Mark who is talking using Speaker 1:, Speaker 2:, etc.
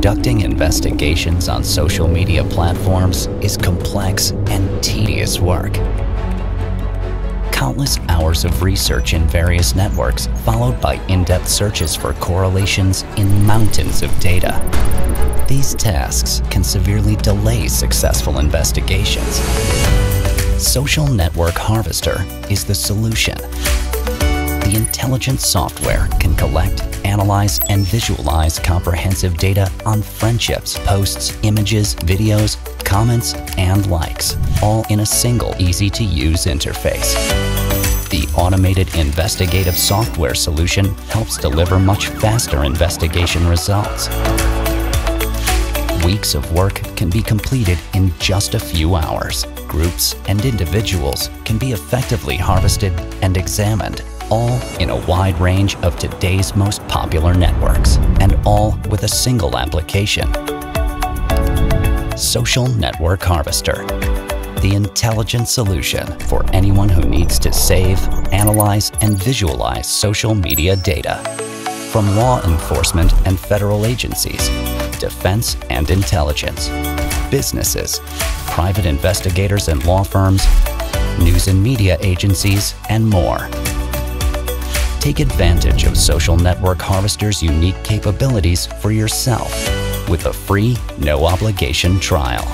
Speaker 1: Conducting investigations on social media platforms is complex and tedious work. Countless hours of research in various networks, followed by in-depth searches for correlations in mountains of data. These tasks can severely delay successful investigations. Social Network Harvester is the solution. The intelligent software can collect, analyze, and visualize comprehensive data on friendships, posts, images, videos, comments, and likes, all in a single easy-to-use interface. The automated investigative software solution helps deliver much faster investigation results. Weeks of work can be completed in just a few hours. Groups and individuals can be effectively harvested and examined all a wide range of today's most popular networks, and all with a single application. Social Network Harvester, the intelligent solution for anyone who needs to save, analyze, and visualize social media data. From law enforcement and federal agencies, defense and intelligence, businesses, private investigators and law firms, news and media agencies, and more. Take advantage of Social Network Harvester's unique capabilities for yourself with a free, no obligation trial.